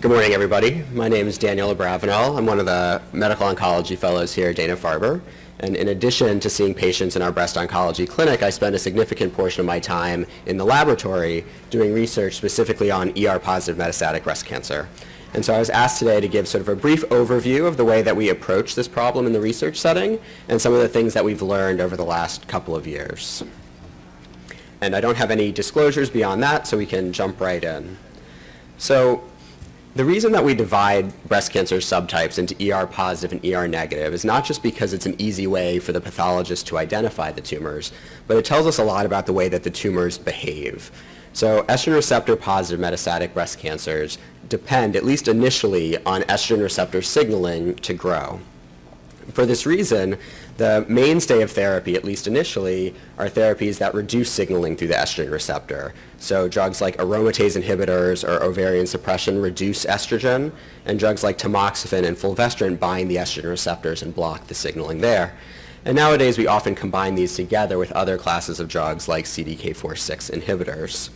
Good morning, everybody. My name is Daniel Abravanel. I'm one of the medical oncology fellows here at Dana-Farber. And in addition to seeing patients in our breast oncology clinic, I spend a significant portion of my time in the laboratory doing research specifically on ER-positive metastatic breast cancer. And so I was asked today to give sort of a brief overview of the way that we approach this problem in the research setting and some of the things that we've learned over the last couple of years. And I don't have any disclosures beyond that, so we can jump right in. So the reason that we divide breast cancer subtypes into ER positive and ER negative is not just because it's an easy way for the pathologist to identify the tumors, but it tells us a lot about the way that the tumors behave. So estrogen receptor positive metastatic breast cancers depend, at least initially, on estrogen receptor signaling to grow. For this reason, the mainstay of therapy, at least initially, are therapies that reduce signaling through the estrogen receptor. So drugs like aromatase inhibitors or ovarian suppression reduce estrogen, and drugs like tamoxifen and fulvestrant bind the estrogen receptors and block the signaling there. And nowadays, we often combine these together with other classes of drugs like CDK4-6 inhibitors.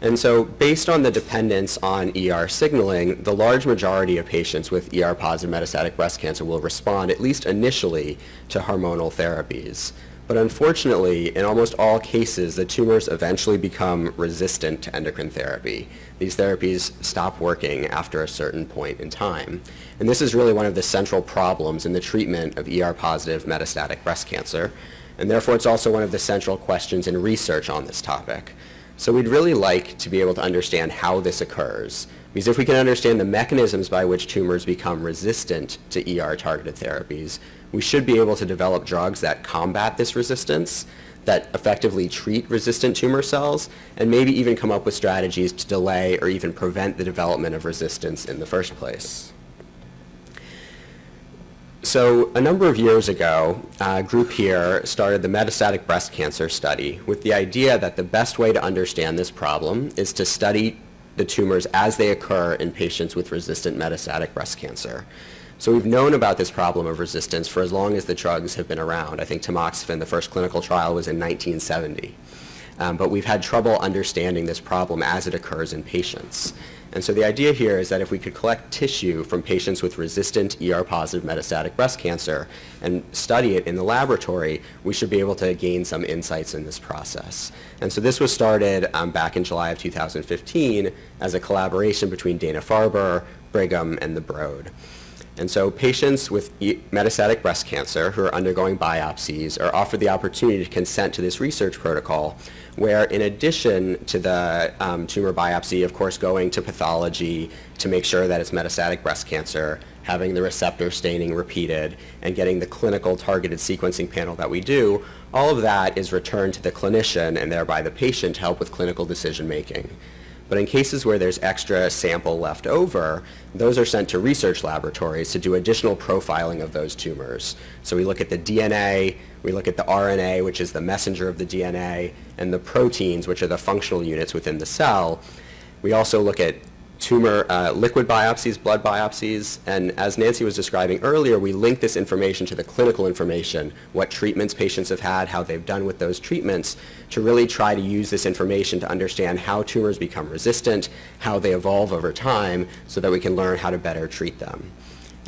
And so based on the dependence on ER signaling, the large majority of patients with ER-positive metastatic breast cancer will respond, at least initially, to hormonal therapies. But unfortunately, in almost all cases, the tumors eventually become resistant to endocrine therapy. These therapies stop working after a certain point in time. And this is really one of the central problems in the treatment of ER-positive metastatic breast cancer. And therefore, it's also one of the central questions in research on this topic. So we'd really like to be able to understand how this occurs. Because if we can understand the mechanisms by which tumors become resistant to ER-targeted therapies, we should be able to develop drugs that combat this resistance, that effectively treat resistant tumor cells, and maybe even come up with strategies to delay or even prevent the development of resistance in the first place. So a number of years ago, a group here started the metastatic breast cancer study with the idea that the best way to understand this problem is to study the tumors as they occur in patients with resistant metastatic breast cancer. So we've known about this problem of resistance for as long as the drugs have been around. I think tamoxifen, the first clinical trial was in 1970. Um, but we've had trouble understanding this problem as it occurs in patients. And so the idea here is that if we could collect tissue from patients with resistant ER-positive metastatic breast cancer and study it in the laboratory, we should be able to gain some insights in this process. And so this was started um, back in July of 2015 as a collaboration between Dana-Farber, Brigham, and the Broad. And so patients with metastatic breast cancer who are undergoing biopsies are offered the opportunity to consent to this research protocol where in addition to the um, tumor biopsy, of course, going to pathology to make sure that it's metastatic breast cancer, having the receptor staining repeated, and getting the clinical targeted sequencing panel that we do, all of that is returned to the clinician and thereby the patient to help with clinical decision making. But in cases where there's extra sample left over, those are sent to research laboratories to do additional profiling of those tumors. So we look at the DNA, we look at the RNA, which is the messenger of the DNA, and the proteins, which are the functional units within the cell. We also look at tumor uh, liquid biopsies, blood biopsies, and as Nancy was describing earlier, we link this information to the clinical information, what treatments patients have had, how they've done with those treatments, to really try to use this information to understand how tumors become resistant, how they evolve over time, so that we can learn how to better treat them.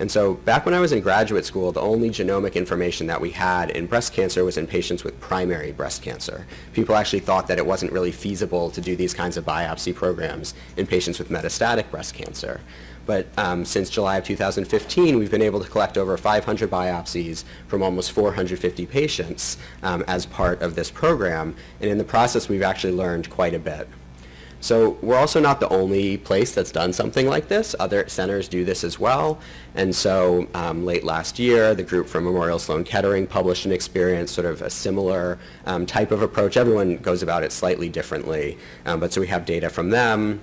And so back when I was in graduate school, the only genomic information that we had in breast cancer was in patients with primary breast cancer. People actually thought that it wasn't really feasible to do these kinds of biopsy programs in patients with metastatic breast cancer. But um, since July of 2015, we've been able to collect over 500 biopsies from almost 450 patients um, as part of this program. And in the process, we've actually learned quite a bit. So we're also not the only place that's done something like this. Other centers do this as well. And so um, late last year, the group from Memorial Sloan Kettering published an experience, sort of a similar um, type of approach. Everyone goes about it slightly differently. Um, but so we have data from them.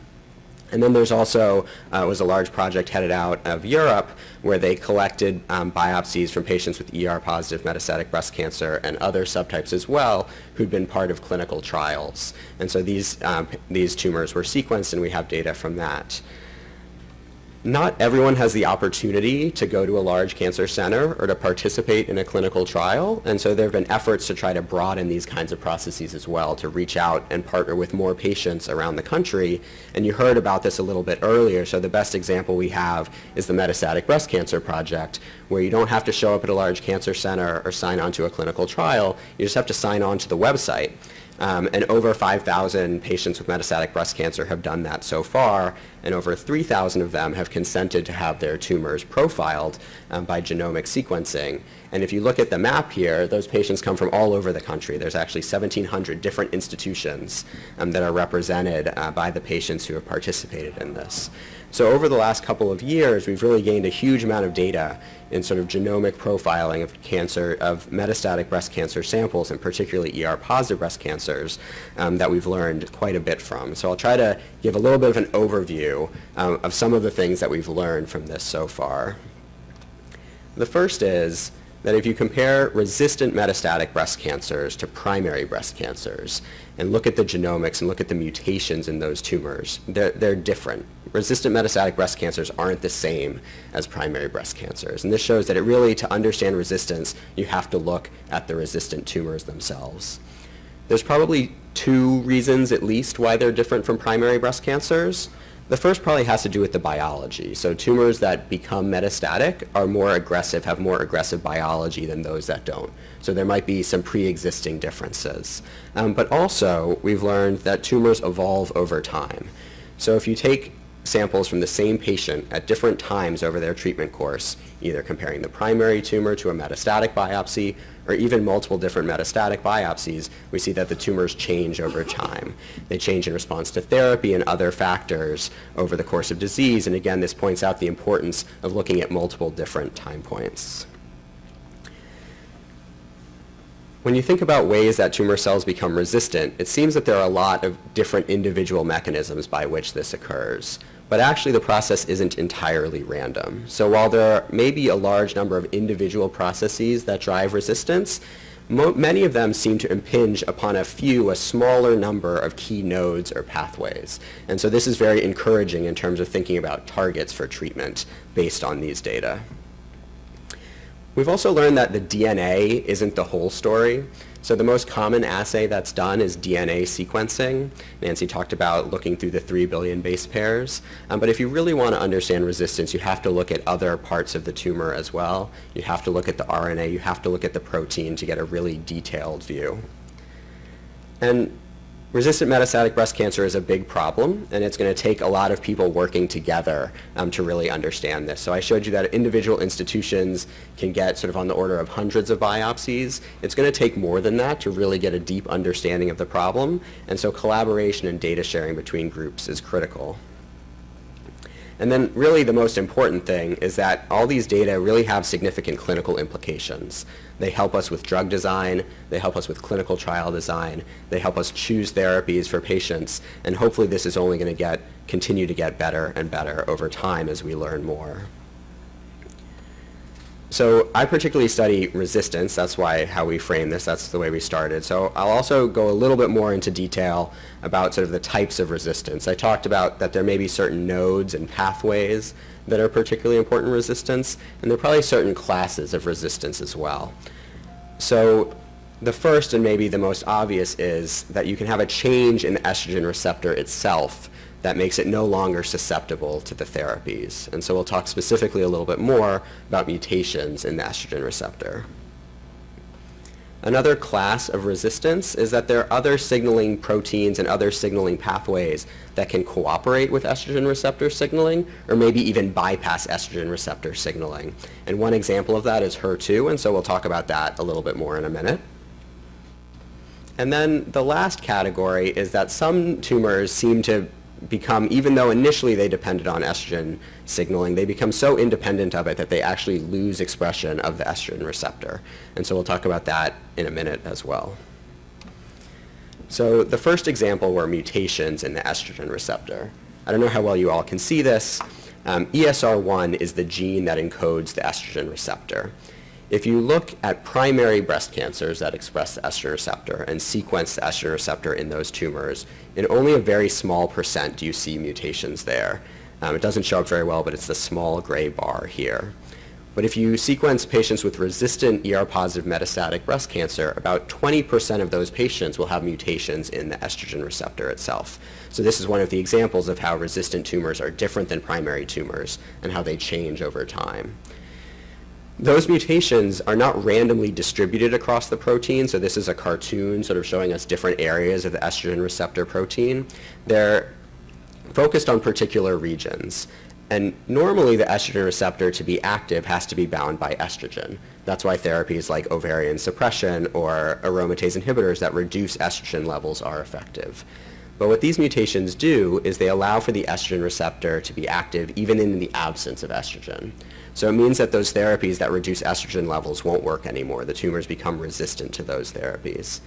And then there's also uh, was a large project headed out of Europe where they collected um, biopsies from patients with ER-positive metastatic breast cancer and other subtypes as well who'd been part of clinical trials. And so these, um, these tumors were sequenced and we have data from that. Not everyone has the opportunity to go to a large cancer center or to participate in a clinical trial, and so there have been efforts to try to broaden these kinds of processes as well, to reach out and partner with more patients around the country. And you heard about this a little bit earlier, so the best example we have is the Metastatic Breast Cancer Project, where you don't have to show up at a large cancer center or sign on to a clinical trial, you just have to sign on to the website. Um, and over 5,000 patients with metastatic breast cancer have done that so far, and over 3,000 of them have consented to have their tumors profiled um, by genomic sequencing. And if you look at the map here, those patients come from all over the country. There's actually 1,700 different institutions um, that are represented uh, by the patients who have participated in this. So over the last couple of years, we've really gained a huge amount of data in sort of genomic profiling of cancer, of metastatic breast cancer samples, and particularly ER-positive breast cancers um, that we've learned quite a bit from. So I'll try to give a little bit of an overview um, of some of the things that we've learned from this so far. The first is that if you compare resistant metastatic breast cancers to primary breast cancers and look at the genomics and look at the mutations in those tumors, they're, they're different resistant metastatic breast cancers aren't the same as primary breast cancers. And this shows that it really, to understand resistance, you have to look at the resistant tumors themselves. There's probably two reasons at least why they're different from primary breast cancers. The first probably has to do with the biology. So tumors that become metastatic are more aggressive, have more aggressive biology than those that don't. So there might be some pre-existing differences. Um, but also, we've learned that tumors evolve over time. So if you take samples from the same patient at different times over their treatment course, either comparing the primary tumor to a metastatic biopsy or even multiple different metastatic biopsies, we see that the tumors change over time. They change in response to therapy and other factors over the course of disease, and again, this points out the importance of looking at multiple different time points. When you think about ways that tumor cells become resistant, it seems that there are a lot of different individual mechanisms by which this occurs but actually the process isn't entirely random. So while there may be a large number of individual processes that drive resistance, many of them seem to impinge upon a few, a smaller number of key nodes or pathways. And so this is very encouraging in terms of thinking about targets for treatment based on these data. We've also learned that the DNA isn't the whole story. So the most common assay that's done is DNA sequencing. Nancy talked about looking through the 3 billion base pairs. Um, but if you really want to understand resistance, you have to look at other parts of the tumor as well. You have to look at the RNA. You have to look at the protein to get a really detailed view. And resistant metastatic breast cancer is a big problem, and it's going to take a lot of people working together um, to really understand this. So I showed you that individual institutions can get sort of on the order of hundreds of biopsies. It's going to take more than that to really get a deep understanding of the problem, and so collaboration and data sharing between groups is critical. And then really the most important thing is that all these data really have significant clinical implications. They help us with drug design, they help us with clinical trial design, they help us choose therapies for patients, and hopefully this is only going to get continue to get better and better over time as we learn more. So I particularly study resistance. That's why how we frame this. That's the way we started. So I'll also go a little bit more into detail about sort of the types of resistance. I talked about that there may be certain nodes and pathways that are particularly important resistance, and there are probably certain classes of resistance as well. So the first and maybe the most obvious is that you can have a change in the estrogen receptor itself that makes it no longer susceptible to the therapies. And so we'll talk specifically a little bit more about mutations in the estrogen receptor. Another class of resistance is that there are other signaling proteins and other signaling pathways that can cooperate with estrogen receptor signaling or maybe even bypass estrogen receptor signaling. And one example of that is HER2, and so we'll talk about that a little bit more in a minute. And then the last category is that some tumors seem to become, even though initially they depended on estrogen signaling, they become so independent of it that they actually lose expression of the estrogen receptor. And so we'll talk about that in a minute as well. So the first example were mutations in the estrogen receptor. I don't know how well you all can see this. Um, ESR1 is the gene that encodes the estrogen receptor. If you look at primary breast cancers that express the estrogen receptor and sequence the estrogen receptor in those tumors, in only a very small percent do you see mutations there. Um, it doesn't show up very well, but it's the small gray bar here. But if you sequence patients with resistant ER-positive metastatic breast cancer, about 20% of those patients will have mutations in the estrogen receptor itself. So this is one of the examples of how resistant tumors are different than primary tumors and how they change over time. Those mutations are not randomly distributed across the protein, so this is a cartoon sort of showing us different areas of the estrogen receptor protein. They're focused on particular regions. And normally the estrogen receptor to be active has to be bound by estrogen. That's why therapies like ovarian suppression or aromatase inhibitors that reduce estrogen levels are effective. But what these mutations do is they allow for the estrogen receptor to be active even in the absence of estrogen. So it means that those therapies that reduce estrogen levels won't work anymore. The tumors become resistant to those therapies.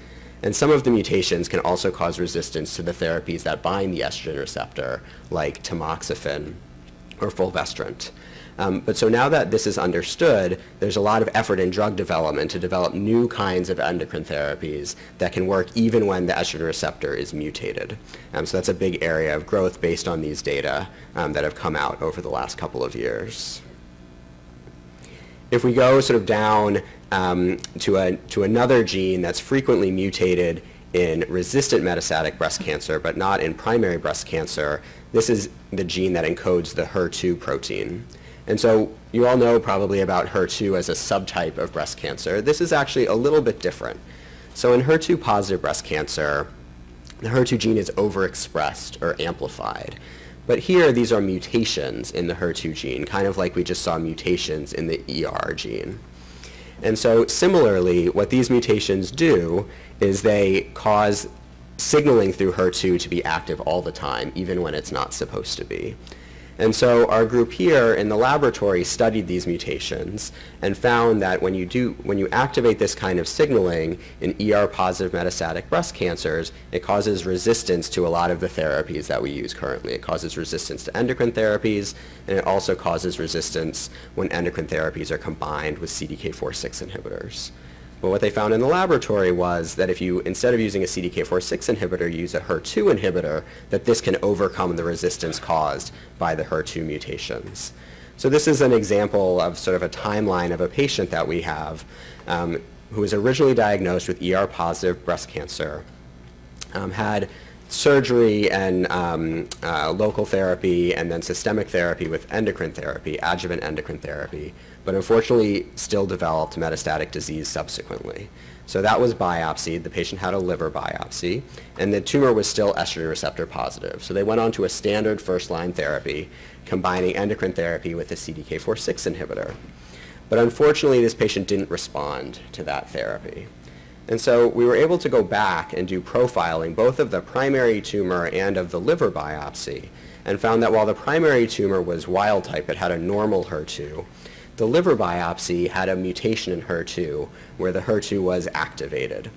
And some of the mutations can also cause resistance to the therapies that bind the estrogen receptor, like tamoxifen or fulvestrant. Um, but so now that this is understood, there's a lot of effort in drug development to develop new kinds of endocrine therapies that can work even when the estrogen receptor is mutated. Um, so that's a big area of growth based on these data um, that have come out over the last couple of years. If we go sort of down um, to, a, to another gene that's frequently mutated in resistant metastatic breast cancer, but not in primary breast cancer, this is the gene that encodes the HER2 protein. And so you all know probably about HER2 as a subtype of breast cancer. This is actually a little bit different. So in HER2 positive breast cancer, the HER2 gene is overexpressed or amplified. But here, these are mutations in the HER2 gene, kind of like we just saw mutations in the ER gene. And so similarly, what these mutations do is they cause signaling through HER2 to be active all the time, even when it's not supposed to be. And so our group here in the laboratory studied these mutations and found that when you do when you activate this kind of signaling in ER positive metastatic breast cancers, it causes resistance to a lot of the therapies that we use currently. It causes resistance to endocrine therapies and it also causes resistance when endocrine therapies are combined with CDK4/6 inhibitors. But what they found in the laboratory was that if you, instead of using a CDK4-6 inhibitor, use a HER2 inhibitor, that this can overcome the resistance caused by the HER2 mutations. So this is an example of sort of a timeline of a patient that we have um, who was originally diagnosed with ER-positive breast cancer, um, had surgery and um, uh, local therapy and then systemic therapy with endocrine therapy, adjuvant endocrine therapy, but unfortunately still developed metastatic disease subsequently. So that was biopsied. The patient had a liver biopsy, and the tumor was still estrogen receptor positive. So they went on to a standard first-line therapy, combining endocrine therapy with a CDK4-6 inhibitor. But unfortunately, this patient didn't respond to that therapy. And so we were able to go back and do profiling both of the primary tumor and of the liver biopsy and found that while the primary tumor was wild type, it had a normal HER2, the liver biopsy had a mutation in HER2 where the HER2 was activated.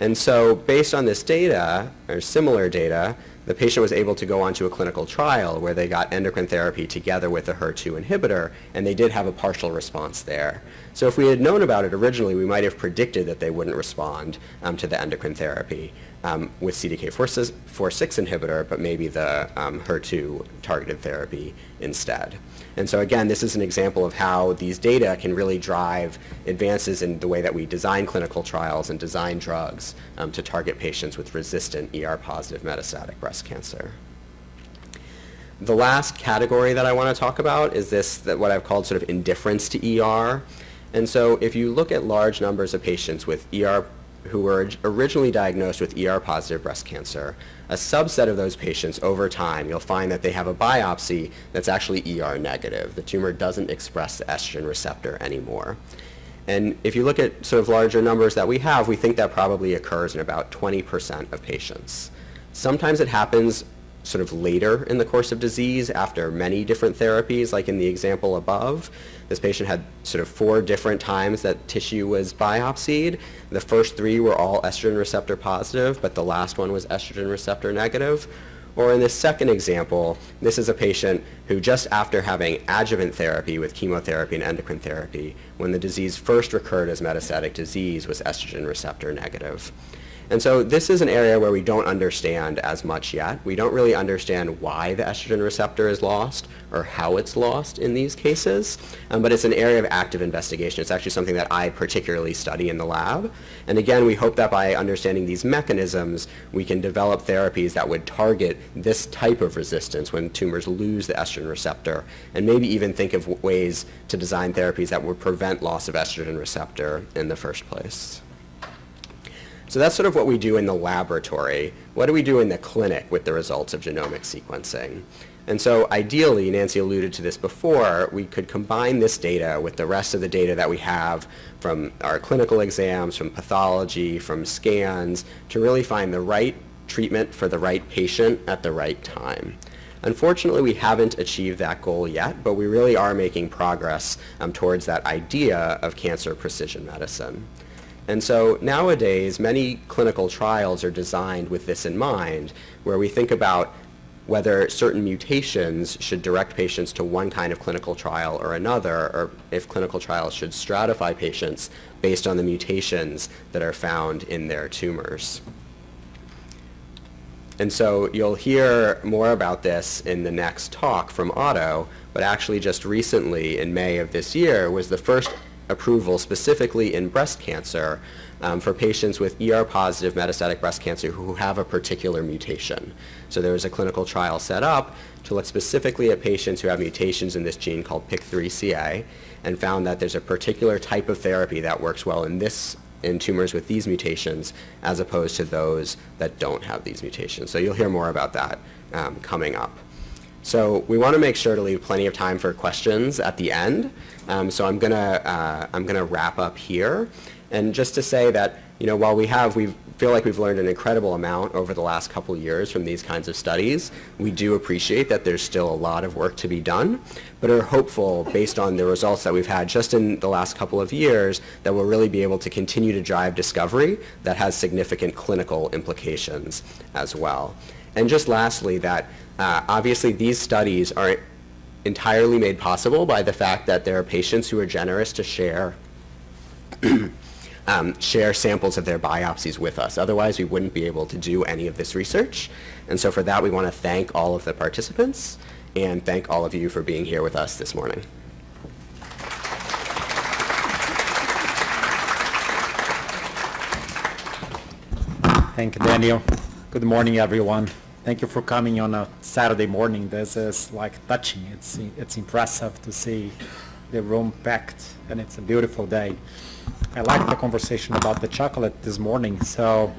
And so based on this data, or similar data, the patient was able to go on to a clinical trial where they got endocrine therapy together with a HER2 inhibitor, and they did have a partial response there. So if we had known about it originally, we might have predicted that they wouldn't respond um, to the endocrine therapy um, with CDK4-6 inhibitor, but maybe the um, HER2 targeted therapy instead. And so again, this is an example of how these data can really drive advances in the way that we design clinical trials and design drugs um, to target patients with resistant ER-positive metastatic breast cancer. The last category that I want to talk about is this, that what I've called sort of indifference to ER. And so if you look at large numbers of patients with ER who were originally diagnosed with ER-positive breast cancer, a subset of those patients over time, you'll find that they have a biopsy that's actually ER negative. The tumor doesn't express the estrogen receptor anymore. And if you look at sort of larger numbers that we have, we think that probably occurs in about 20% of patients. Sometimes it happens sort of later in the course of disease after many different therapies, like in the example above. This patient had sort of four different times that tissue was biopsied. The first three were all estrogen receptor positive, but the last one was estrogen receptor negative. Or in this second example, this is a patient who just after having adjuvant therapy with chemotherapy and endocrine therapy, when the disease first recurred as metastatic disease, was estrogen receptor negative. And so this is an area where we don't understand as much yet. We don't really understand why the estrogen receptor is lost or how it's lost in these cases, um, but it's an area of active investigation. It's actually something that I particularly study in the lab. And again, we hope that by understanding these mechanisms, we can develop therapies that would target this type of resistance when tumors lose the estrogen receptor, and maybe even think of ways to design therapies that would prevent loss of estrogen receptor in the first place. So that's sort of what we do in the laboratory. What do we do in the clinic with the results of genomic sequencing? And so ideally, Nancy alluded to this before, we could combine this data with the rest of the data that we have from our clinical exams, from pathology, from scans, to really find the right treatment for the right patient at the right time. Unfortunately, we haven't achieved that goal yet, but we really are making progress um, towards that idea of cancer precision medicine. And so nowadays, many clinical trials are designed with this in mind, where we think about whether certain mutations should direct patients to one kind of clinical trial or another, or if clinical trials should stratify patients based on the mutations that are found in their tumors. And so you'll hear more about this in the next talk from Otto, but actually just recently in May of this year was the first approval specifically in breast cancer um, for patients with ER-positive metastatic breast cancer who have a particular mutation. So there was a clinical trial set up to look specifically at patients who have mutations in this gene called PIK3CA and found that there's a particular type of therapy that works well in this in tumors with these mutations as opposed to those that don't have these mutations. So you'll hear more about that um, coming up. So we want to make sure to leave plenty of time for questions at the end. Um, so I'm gonna uh, I'm gonna wrap up here, and just to say that you know while we have we feel like we've learned an incredible amount over the last couple years from these kinds of studies, we do appreciate that there's still a lot of work to be done, but are hopeful based on the results that we've had just in the last couple of years that we'll really be able to continue to drive discovery that has significant clinical implications as well. And just lastly, that uh, obviously these studies are entirely made possible by the fact that there are patients who are generous to share um, share samples of their biopsies with us. Otherwise, we wouldn't be able to do any of this research. And so for that, we want to thank all of the participants and thank all of you for being here with us this morning. Thank you, Daniel. Good morning, everyone. Thank you for coming on a Saturday morning. This is like touching. It's it's impressive to see the room packed, and it's a beautiful day. I like the conversation about the chocolate this morning. So,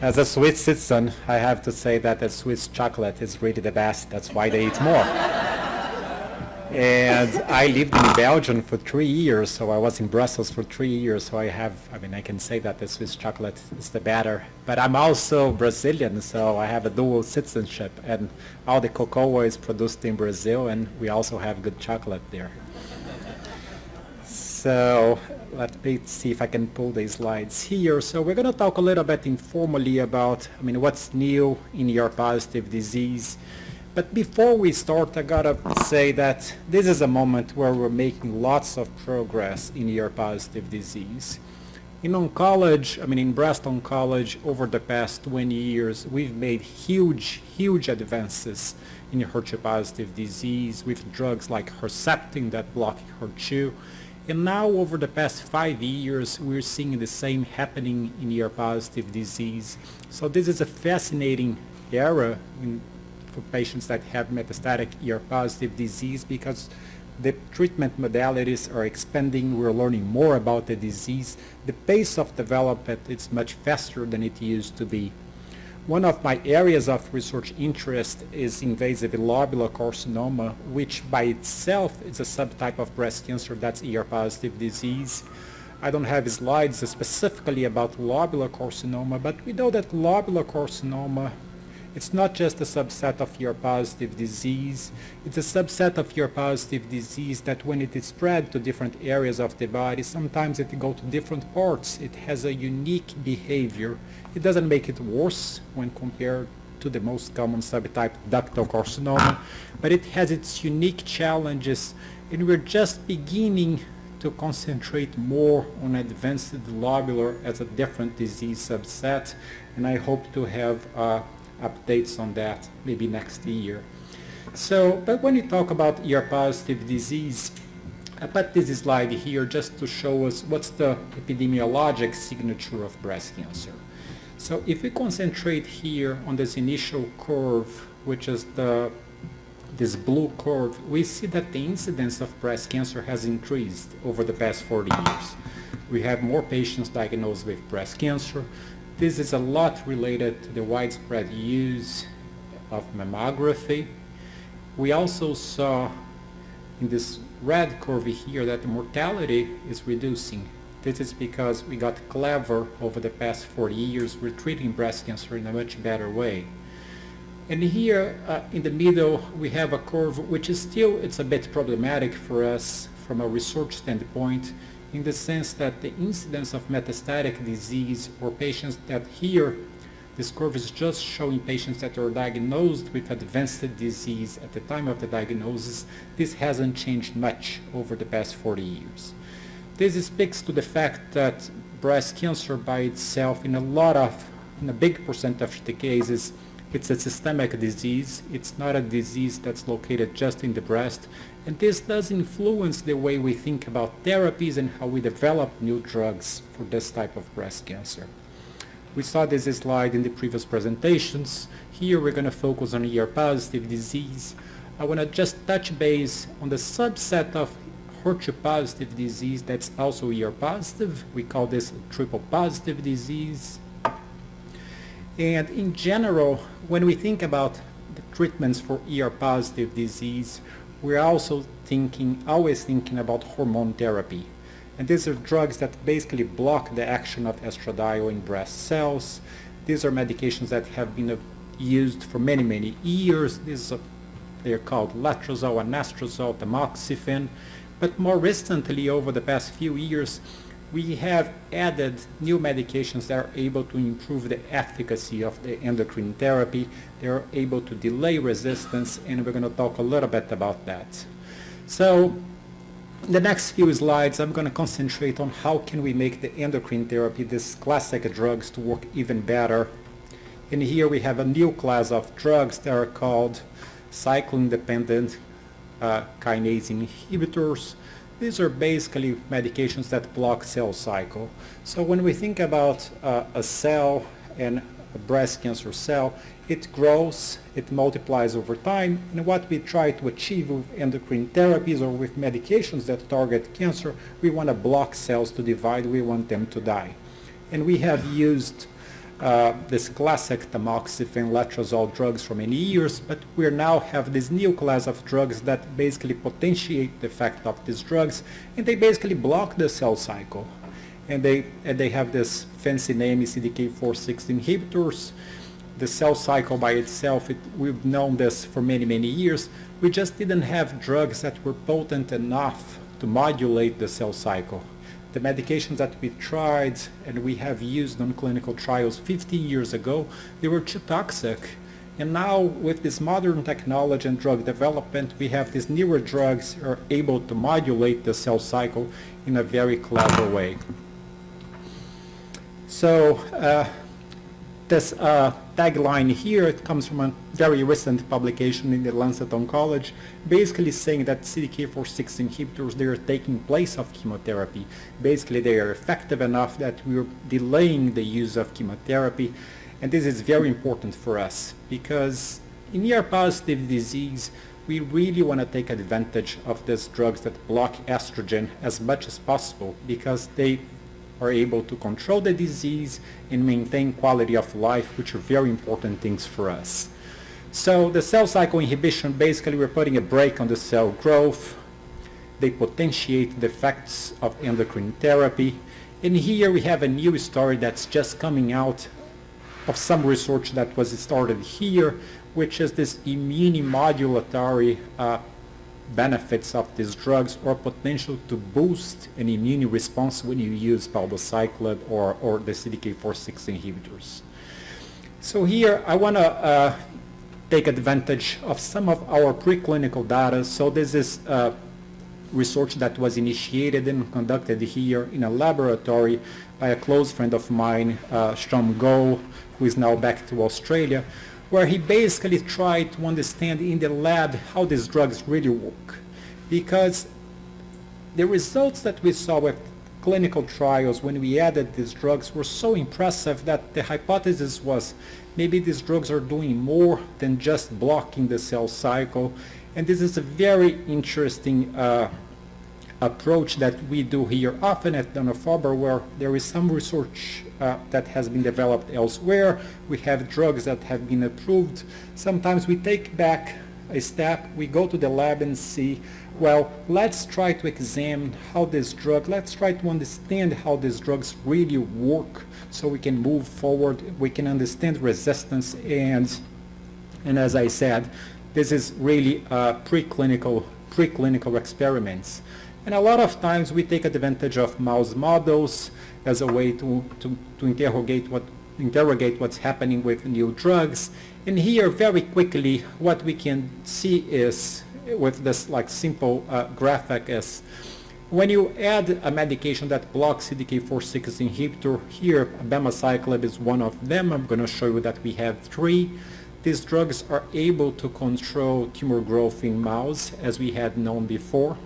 as a Swiss citizen, I have to say that the Swiss chocolate is really the best. That's why they eat more. And I lived in Belgium for three years, so I was in Brussels for three years, so I have, I mean, I can say that the Swiss chocolate is the better. But I'm also Brazilian, so I have a dual citizenship, and all the cocoa is produced in Brazil, and we also have good chocolate there. So let me see if I can pull these slides here. So we're going to talk a little bit informally about, I mean, what's new in your positive disease. But before we start, I gotta say that this is a moment where we're making lots of progress in ER-positive disease. In oncology, I mean in breast oncology, over the past 20 years, we've made huge, huge advances in HER2-positive disease with drugs like Herceptin that block HER2. And now over the past five years, we're seeing the same happening in ER-positive disease. So this is a fascinating era in for patients that have metastatic ER-positive disease because the treatment modalities are expanding. We're learning more about the disease. The pace of development is much faster than it used to be. One of my areas of research interest is invasive lobular carcinoma, which by itself is a subtype of breast cancer that's ER-positive disease. I don't have slides specifically about lobular carcinoma, but we know that lobular carcinoma it's not just a subset of your positive disease. It's a subset of your positive disease that when it is spread to different areas of the body, sometimes it goes to different parts. It has a unique behavior. It doesn't make it worse when compared to the most common subtype, ductal carcinoma, but it has its unique challenges, and we're just beginning to concentrate more on advanced lobular as a different disease subset, and I hope to have uh, updates on that maybe next year. So, but when you talk about ER-positive disease, I put this slide here just to show us what's the epidemiologic signature of breast cancer. So if we concentrate here on this initial curve, which is the this blue curve, we see that the incidence of breast cancer has increased over the past 40 years. We have more patients diagnosed with breast cancer. This is a lot related to the widespread use of mammography. We also saw in this red curve here that the mortality is reducing. This is because we got clever over the past 40 years. We're treating breast cancer in a much better way. And here uh, in the middle we have a curve which is still it's a bit problematic for us from a research standpoint in the sense that the incidence of metastatic disease or patients that here this curve is just showing patients that are diagnosed with advanced disease at the time of the diagnosis. This hasn't changed much over the past 40 years. This speaks to the fact that breast cancer by itself in a lot of, in a big percent of the cases, it's a systemic disease. It's not a disease that's located just in the breast. And this does influence the way we think about therapies and how we develop new drugs for this type of breast cancer. We saw this slide in the previous presentations. Here we're going to focus on ER-positive disease. I want to just touch base on the subset of HER2-positive disease that's also ER-positive. We call this triple-positive disease. And in general, when we think about the treatments for ER-positive disease, we're also thinking, always thinking about hormone therapy. And these are drugs that basically block the action of estradiol in breast cells. These are medications that have been uh, used for many, many years. These they're called letrozole, anastrozole, tamoxifen. But more recently, over the past few years, we have added new medications that are able to improve the efficacy of the endocrine therapy. They're able to delay resistance, and we're going to talk a little bit about that. So in the next few slides, I'm going to concentrate on how can we make the endocrine therapy, these classic drugs, to work even better. And here we have a new class of drugs that are called cyclin-dependent uh, kinase inhibitors. These are basically medications that block cell cycle. So when we think about uh, a cell and a breast cancer cell, it grows, it multiplies over time, and what we try to achieve with endocrine therapies or with medications that target cancer, we want to block cells to divide, we want them to die. And we have used uh, this classic tamoxifen letrozole drugs for many years, but we now have this new class of drugs that basically potentiate the effect of these drugs, and they basically block the cell cycle. And they, and they have this fancy name, CDK4/6 inhibitors. The cell cycle by itself, it, we've known this for many, many years. We just didn't have drugs that were potent enough to modulate the cell cycle the medications that we tried and we have used on clinical trials 15 years ago, they were too toxic. And now with this modern technology and drug development, we have these newer drugs are able to modulate the cell cycle in a very clever way. So uh, this uh, tagline here, it comes from a very recent publication in the Lancet Oncology, basically saying that CDK4/6 inhibitors, they are taking place of chemotherapy. Basically, they are effective enough that we're delaying the use of chemotherapy. And this is very important for us because in ER-positive disease, we really want to take advantage of these drugs that block estrogen as much as possible because they are able to control the disease and maintain quality of life, which are very important things for us. So the cell cycle inhibition, basically we're putting a brake on the cell growth. They potentiate the effects of endocrine therapy. And here we have a new story that's just coming out of some research that was started here, which is this immunomodulatory uh, benefits of these drugs or potential to boost an immune response when you use palbociclib or, or the CDK4/6 inhibitors. So here I want to uh, take advantage of some of our preclinical data. So this is uh, research that was initiated and conducted here in a laboratory by a close friend of mine, uh, Shom Goel, who is now back to Australia, where he basically tried to understand in the lab how these drugs really work. Because the results that we saw with clinical trials when we added these drugs were so impressive that the hypothesis was maybe these drugs are doing more than just blocking the cell cycle. And this is a very interesting uh, approach that we do here often at Dana-Farber where there is some research uh, that has been developed elsewhere. We have drugs that have been approved. Sometimes we take back a step, we go to the lab and see, well, let's try to examine how this drug, let's try to understand how these drugs really work so we can move forward, we can understand resistance and, and as I said, this is really uh, preclinical, preclinical experiments. And a lot of times we take advantage of mouse models as a way to, to, to interrogate, what, interrogate what's happening with new drugs. And here, very quickly, what we can see is, with this like simple uh, graphic is, when you add a medication that blocks CDK4/6 inhibitor, here abemaciclib is one of them. I'm going to show you that we have three. These drugs are able to control tumor growth in mouse, as we had known before.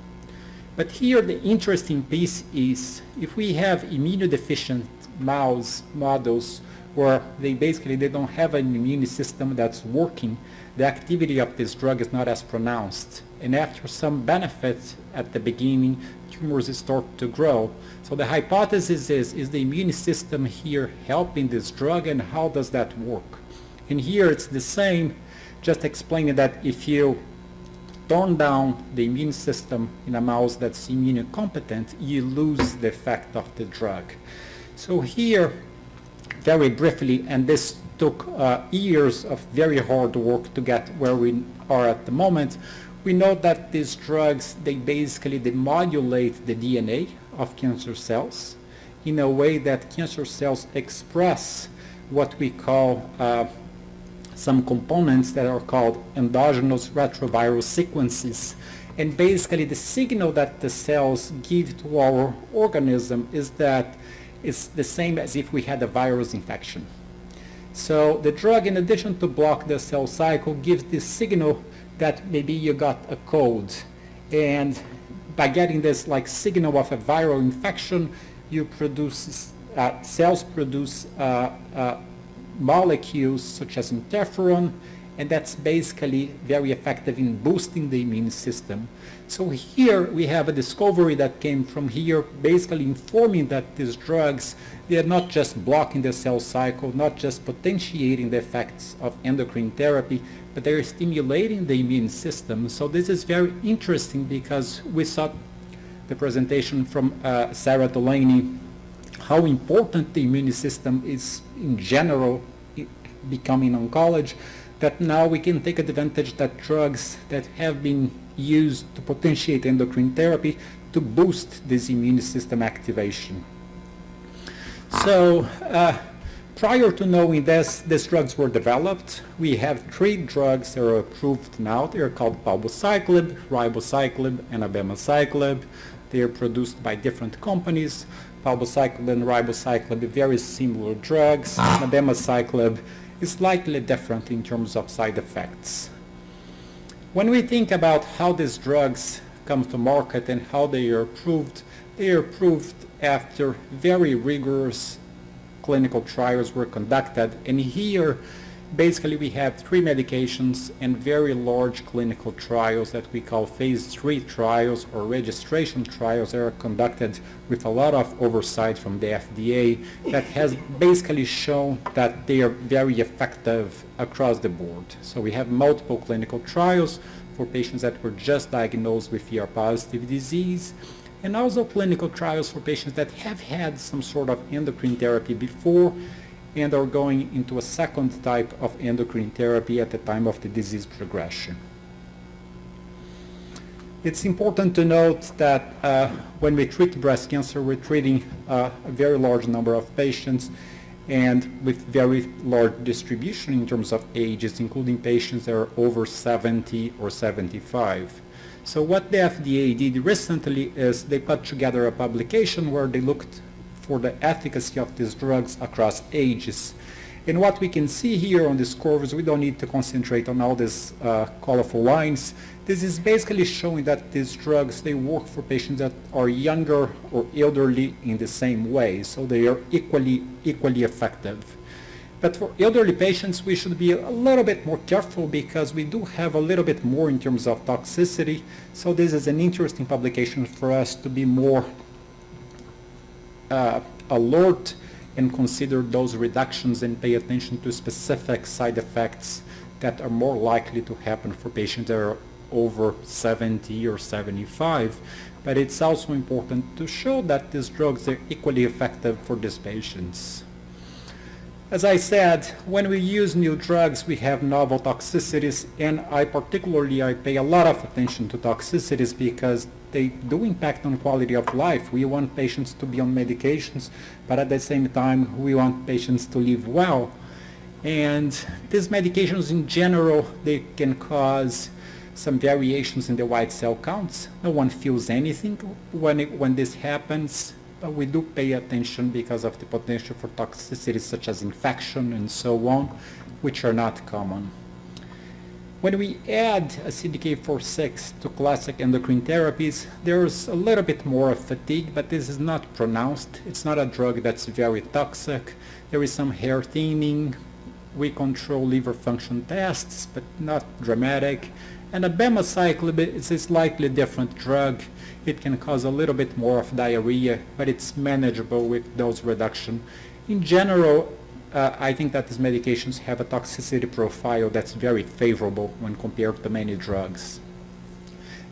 But here the interesting piece is if we have immunodeficient mouse models where they basically they don't have an immune system that's working, the activity of this drug is not as pronounced. And after some benefit at the beginning, tumors start to grow. So the hypothesis is, is the immune system here helping this drug and how does that work? And here it's the same, just explaining that if you turn down the immune system in a mouse that's immunocompetent, you lose the effect of the drug. So here, very briefly, and this took uh, years of very hard work to get where we are at the moment, we know that these drugs, they basically demodulate the DNA of cancer cells in a way that cancer cells express what we call uh, some components that are called endogenous retroviral sequences. And basically the signal that the cells give to our organism is that it's the same as if we had a virus infection. So the drug, in addition to block the cell cycle, gives this signal that maybe you got a cold. And by getting this like signal of a viral infection, you produce, uh, cells produce uh, uh, molecules such as interferon, and that's basically very effective in boosting the immune system. So here we have a discovery that came from here, basically informing that these drugs, they are not just blocking the cell cycle, not just potentiating the effects of endocrine therapy, but they're stimulating the immune system. So this is very interesting because we saw the presentation from uh, Sara Tolaney how important the immune system is in general becoming oncology, that now we can take advantage that drugs that have been used to potentiate endocrine therapy to boost this immune system activation. So uh, prior to knowing this, these drugs were developed. We have three drugs that are approved now. They are called palbociclib, ribociclib, and abemaciclib. They are produced by different companies. Palbociclib and ribociclib are very similar drugs. Abemaciclib is slightly different in terms of side effects. When we think about how these drugs come to market and how they are approved, they are approved after very rigorous clinical trials were conducted. And here basically we have three medications and very large clinical trials that we call phase three trials or registration trials that are conducted with a lot of oversight from the FDA that has basically shown that they are very effective across the board. So we have multiple clinical trials for patients that were just diagnosed with ER-positive disease and also clinical trials for patients that have had some sort of endocrine therapy before and are going into a second type of endocrine therapy at the time of the disease progression. It's important to note that uh, when we treat breast cancer, we're treating uh, a very large number of patients and with very large distribution in terms of ages, including patients that are over 70 or 75. So what the FDA did recently is they put together a publication where they looked for the efficacy of these drugs across ages. And what we can see here on these curves, we don't need to concentrate on all these uh, colorful lines. This is basically showing that these drugs, they work for patients that are younger or elderly in the same way. So they are equally, equally effective. But for elderly patients, we should be a little bit more careful because we do have a little bit more in terms of toxicity. So this is an interesting publication for us to be more uh, alert and consider those reductions and pay attention to specific side effects that are more likely to happen for patients that are over 70 or 75. But it's also important to show that these drugs are equally effective for these patients. As I said, when we use new drugs, we have novel toxicities, and I particularly I pay a lot of attention to toxicities because they do impact on quality of life. We want patients to be on medications, but at the same time, we want patients to live well. And these medications in general, they can cause some variations in the white cell counts. No one feels anything when, it, when this happens but we do pay attention because of the potential for toxicities such as infection and so on, which are not common. When we add a CDK4-6 to classic endocrine therapies, there's a little bit more fatigue, but this is not pronounced. It's not a drug that's very toxic. There is some hair thinning. We control liver function tests, but not dramatic. And abemaciclib is a slightly different drug. It can cause a little bit more of diarrhea, but it's manageable with dose reduction. In general, uh, I think that these medications have a toxicity profile that's very favorable when compared to many drugs.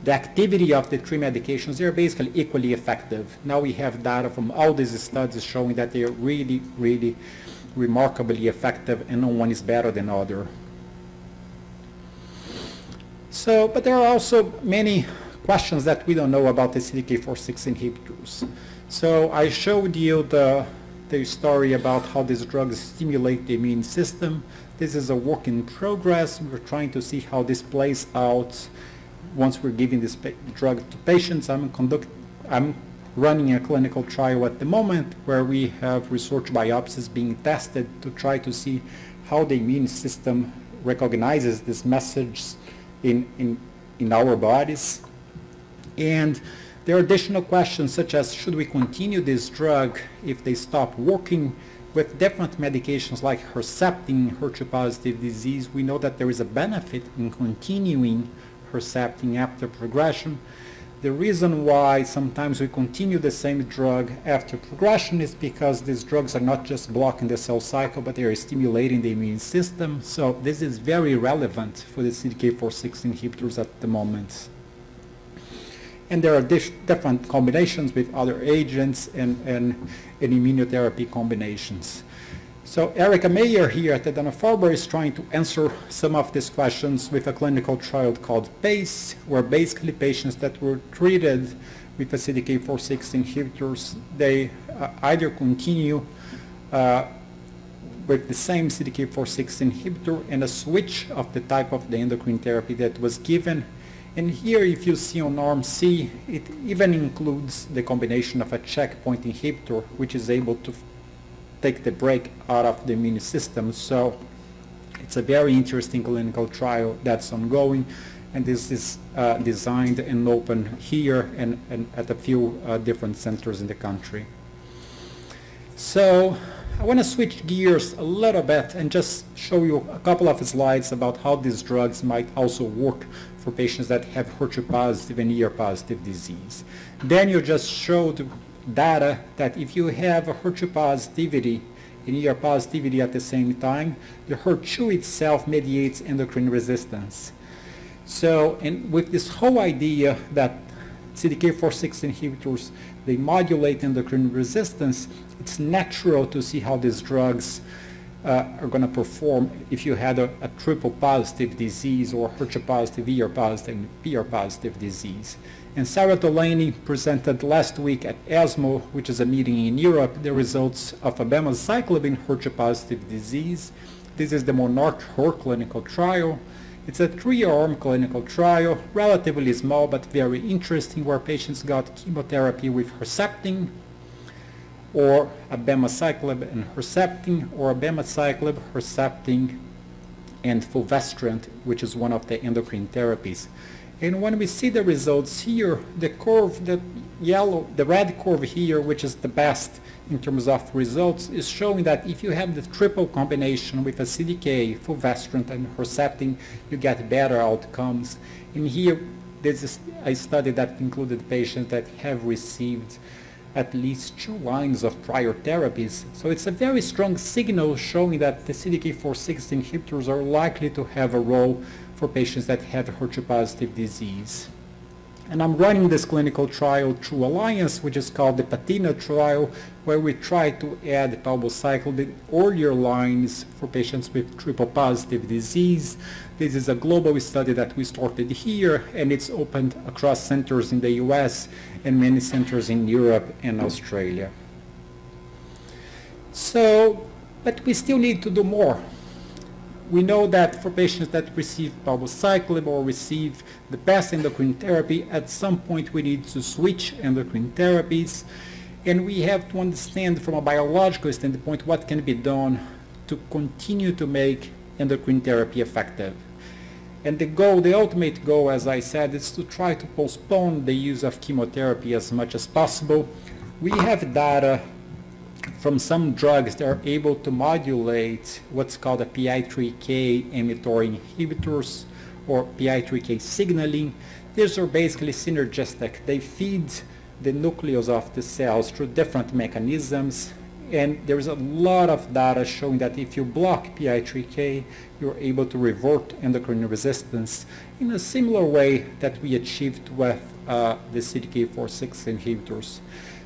The activity of the three medications, they're basically equally effective. Now we have data from all these studies showing that they're really, really remarkably effective and no one is better than other. So, but there are also many questions that we don't know about the CDK4-6 inhibitors. So I showed you the, the story about how these drugs stimulate the immune system. This is a work in progress. We're trying to see how this plays out once we're giving this drug to patients. I'm, conduct, I'm running a clinical trial at the moment where we have research biopsies being tested to try to see how the immune system recognizes this message in, in, in our bodies. And there are additional questions such as should we continue this drug if they stop working with different medications like Herceptin, HER2-positive disease. We know that there is a benefit in continuing Herceptin after progression. The reason why sometimes we continue the same drug after progression is because these drugs are not just blocking the cell cycle, but they are stimulating the immune system. So this is very relevant for the CDK4-6 inhibitors at the moment. And there are different combinations with other agents and, and, and immunotherapy combinations. So Erica Mayer here at the Dana-Farber is trying to answer some of these questions with a clinical trial called PACE, where basically patients that were treated with a CDK4-6 inhibitors, they uh, either continue uh, with the same CDK4-6 inhibitor and a switch of the type of the endocrine therapy that was given. And here if you see on arm C, it even includes the combination of a checkpoint inhibitor, which is able to take the brake out of the immune system. So it's a very interesting clinical trial that's ongoing and this is uh, designed and open here and, and at a few uh, different centers in the country. So I want to switch gears a little bit and just show you a couple of slides about how these drugs might also work for patients that have HER2 positive and ER positive disease. Daniel just showed data that if you have a HER2 positivity and ER positivity at the same time, the HER2 itself mediates endocrine resistance. So, and with this whole idea that CDK4-6 inhibitors, they modulate endocrine resistance, it's natural to see how these drugs uh, are going to perform if you had a, a triple positive disease or HER2 positive, ER positive, and PR positive disease. And Sara Tolaney presented last week at ESMO, which is a meeting in Europe, the results of abemaciclib in HER2 positive disease. This is the MONARCH HER clinical trial. It's a three-arm clinical trial, relatively small but very interesting, where patients got chemotherapy with Herceptin, or abemaciclib and Herceptin, or abemaciclib, Herceptin, and fulvestrant, which is one of the endocrine therapies. And when we see the results here, the curve, the yellow, the red curve here, which is the best in terms of results, is showing that if you have the triple combination with a CDK, fulvestrant, and Herceptin, you get better outcomes. And here, this is a study that included patients that have received at least two lines of prior therapies. So it's a very strong signal showing that the CDK4/6 inhibitors are likely to have a role for patients that have HER2-positive disease. And I'm running this clinical trial through Alliance, which is called the PATINA trial, where we try to add palbociclib in earlier lines for patients with triple-positive disease. This is a global study that we started here, and it's opened across centers in the US and many centers in Europe and Australia. So, but we still need to do more we know that for patients that receive palbociclib or receive the best endocrine therapy, at some point we need to switch endocrine therapies. And we have to understand from a biological standpoint what can be done to continue to make endocrine therapy effective. And the goal, the ultimate goal, as I said, is to try to postpone the use of chemotherapy as much as possible. We have data from some drugs that are able to modulate what's called a PI3K mTOR inhibitors or PI3K signaling. These are basically synergistic. They feed the nucleus of the cells through different mechanisms and there is a lot of data showing that if you block PI3K, you're able to revert endocrine resistance in a similar way that we achieved with uh, the CDK4/6 inhibitors.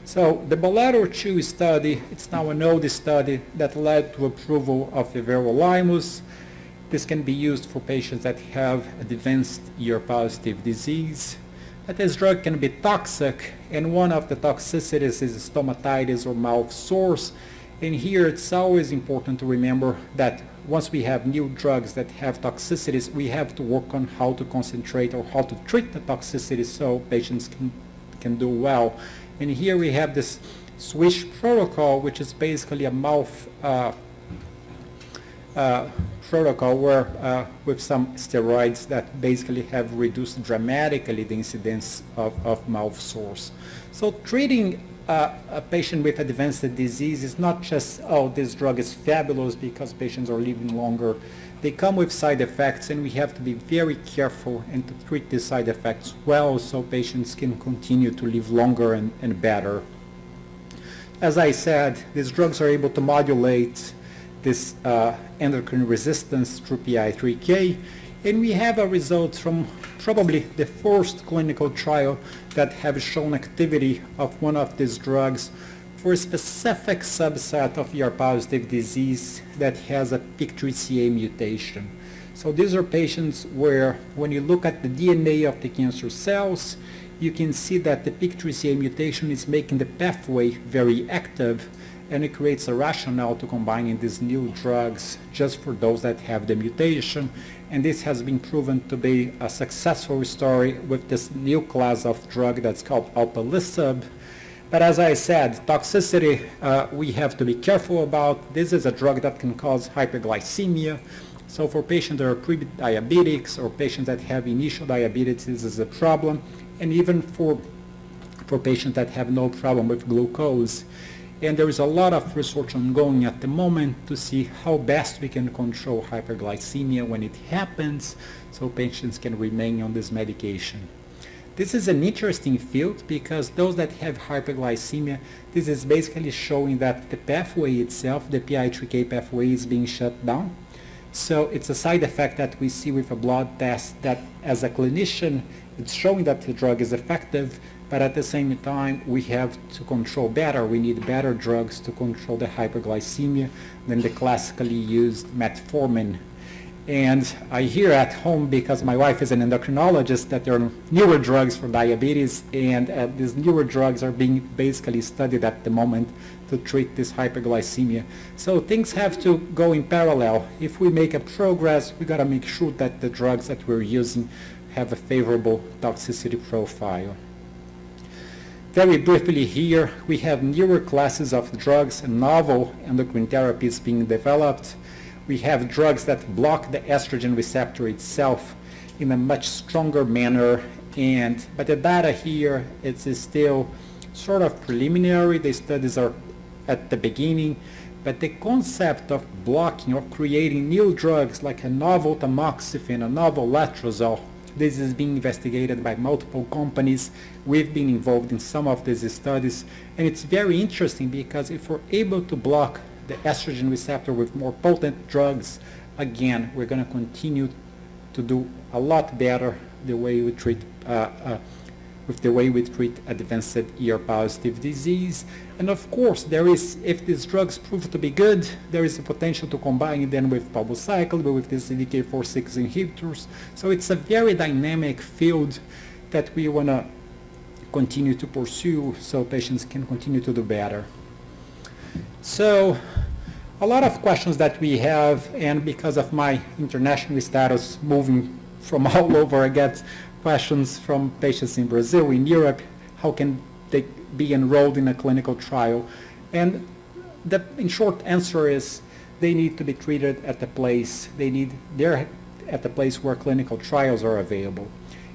So the Bolero 2 study, it's now an old study that led to approval of everolimus. This can be used for patients that have advanced ER-positive disease. But this drug can be toxic, and one of the toxicities is stomatitis or mouth sores. And here it's always important to remember that once we have new drugs that have toxicities, we have to work on how to concentrate or how to treat the toxicity so patients can, can do well. And here we have this SWISH protocol, which is basically a mouth uh, uh, protocol where uh, with some steroids that basically have reduced dramatically the incidence of, of mouth sores. So treating uh, a patient with advanced disease is not just, oh, this drug is fabulous because patients are living longer. They come with side effects and we have to be very careful and to treat these side effects well so patients can continue to live longer and, and better. As I said, these drugs are able to modulate this uh, endocrine resistance through PI3K and we have a result from probably the first clinical trial that have shown activity of one of these drugs for a specific subset of ER-positive disease that has a PIK3CA mutation. So these are patients where when you look at the DNA of the cancer cells, you can see that the PIK3CA mutation is making the pathway very active and it creates a rationale to combining these new drugs just for those that have the mutation. And this has been proven to be a successful story with this new class of drug that's called alpelisib, but as I said, toxicity uh, we have to be careful about. This is a drug that can cause hyperglycemia. So for patients that are pre-diabetics or patients that have initial diabetes, this is a problem. And even for, for patients that have no problem with glucose. And there is a lot of research ongoing at the moment to see how best we can control hyperglycemia when it happens so patients can remain on this medication. This is an interesting field because those that have hyperglycemia, this is basically showing that the pathway itself, the PI3K pathway is being shut down. So it's a side effect that we see with a blood test that as a clinician, it's showing that the drug is effective, but at the same time, we have to control better. We need better drugs to control the hyperglycemia than the classically used metformin And I hear at home, because my wife is an endocrinologist, that there are newer drugs for diabetes, and uh, these newer drugs are being basically studied at the moment to treat this hyperglycemia. So things have to go in parallel. If we make a progress, we got to make sure that the drugs that we're using have a favorable toxicity profile. Very briefly here, we have newer classes of drugs and novel endocrine therapies being developed we have drugs that block the estrogen receptor itself in a much stronger manner. And, but the data here is still sort of preliminary. The studies are at the beginning. But the concept of blocking or creating new drugs like a novel tamoxifen, a novel letrozole, this is being investigated by multiple companies. We've been involved in some of these studies. And it's very interesting because if we're able to block the estrogen receptor with more potent drugs, again, we're going to continue to do a lot better the way we treat uh, uh, with the way we treat advanced ER-positive disease. And of course, there is, if these drugs prove to be good, there is a potential to combine them with palbociclib, with these CDK4/6 inhibitors. So it's a very dynamic field that we want to continue to pursue so patients can continue to do better. So a lot of questions that we have, and because of my international status moving from all over, I get questions from patients in Brazil, in Europe, how can they be enrolled in a clinical trial? And the in short answer is they need to be treated at the place, they need, they're at the place where clinical trials are available.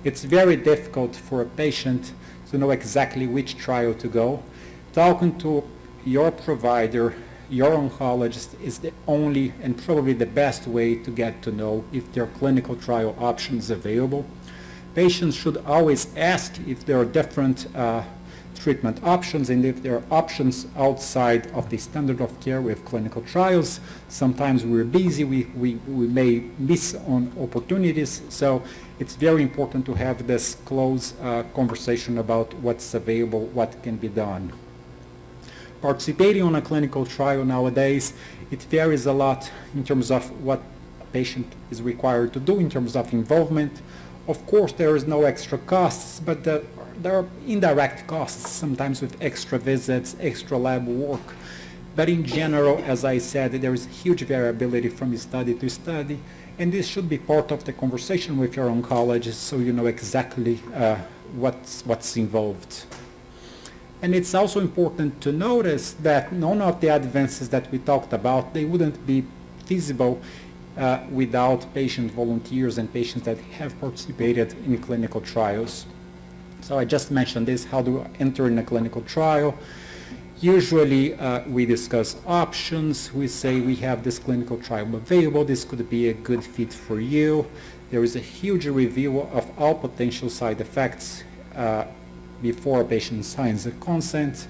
It's very difficult for a patient to know exactly which trial to go. Talking to your provider, your oncologist is the only and probably the best way to get to know if there are clinical trial options available. Patients should always ask if there are different uh, treatment options and if there are options outside of the standard of care with clinical trials. Sometimes we're busy, we, we, we may miss on opportunities, so it's very important to have this close uh, conversation about what's available, what can be done participating on a clinical trial nowadays, it varies a lot in terms of what a patient is required to do in terms of involvement. Of course, there is no extra costs, but the, there are indirect costs, sometimes with extra visits, extra lab work. But in general, as I said, there is huge variability from study to study, and this should be part of the conversation with your oncologist so you know exactly uh, what's, what's involved. And it's also important to notice that none of the advances that we talked about, they wouldn't be feasible uh, without patient volunteers and patients that have participated in clinical trials. So I just mentioned this, how to enter in a clinical trial. Usually uh, we discuss options. We say we have this clinical trial available. This could be a good fit for you. There is a huge review of all potential side effects uh, before a patient signs a consent.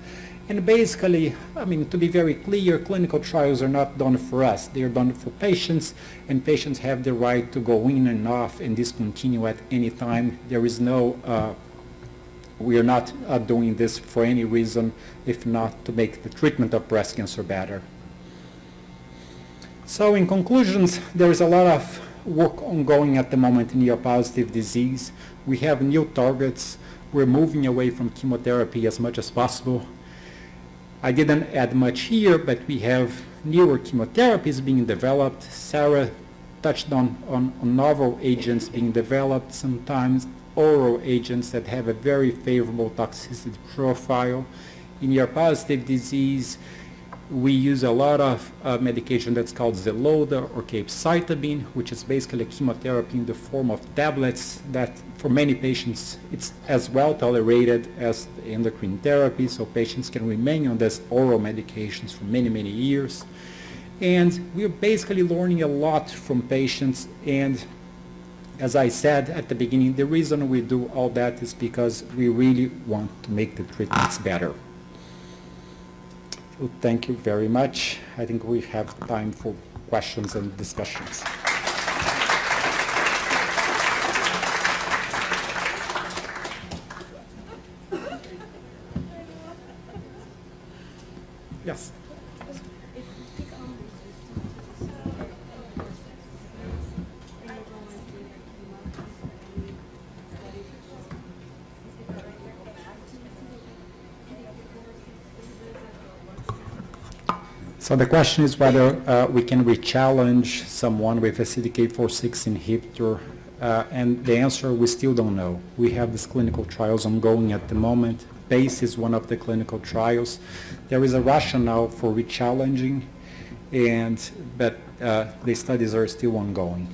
And basically, I mean, to be very clear, clinical trials are not done for us. They are done for patients, and patients have the right to go in and off and discontinue at any time. There is no, uh, we are not uh, doing this for any reason, if not to make the treatment of breast cancer better. So in conclusions, there is a lot of work ongoing at the moment in ER-positive disease. We have new targets we're moving away from chemotherapy as much as possible. I didn't add much here, but we have newer chemotherapies being developed. Sarah touched on, on, on novel agents being developed, sometimes oral agents that have a very favorable toxicity profile. In ER-positive disease, we use a lot of uh, medication that's called Xeloda or capecitabine, which is basically a chemotherapy in the form of tablets that for many patients it's as well tolerated as endocrine therapy, so patients can remain on these oral medications for many, many years. And we're basically learning a lot from patients and as I said at the beginning, the reason we do all that is because we really want to make the treatments better. So thank you very much. I think we have time for questions and discussions. Yes. The question is whether uh, we can re-challenge someone with a CDK4/6 inhibitor, uh, and the answer we still don't know. We have these clinical trials ongoing at the moment. PACE is one of the clinical trials. There is a rationale for re-challenging, and but uh, the studies are still ongoing.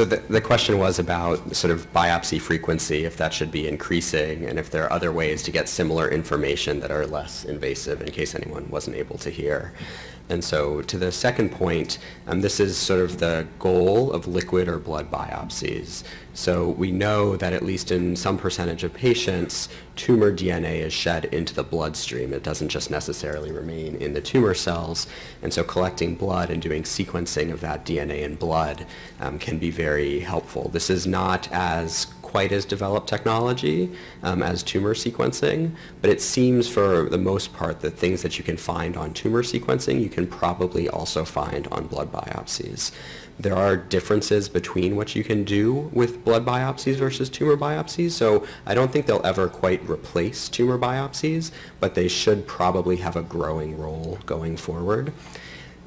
So the, the question was about sort of biopsy frequency, if that should be increasing, and if there are other ways to get similar information that are less invasive, in case anyone wasn't able to hear. And so to the second point, um, this is sort of the goal of liquid or blood biopsies. So we know that at least in some percentage of patients, tumor DNA is shed into the bloodstream. It doesn't just necessarily remain in the tumor cells. And so collecting blood and doing sequencing of that DNA in blood um, can be very helpful. This is not as quite as developed technology um, as tumor sequencing, but it seems for the most part the things that you can find on tumor sequencing you can probably also find on blood biopsies. There are differences between what you can do with blood biopsies versus tumor biopsies, so I don't think they'll ever quite replace tumor biopsies, but they should probably have a growing role going forward.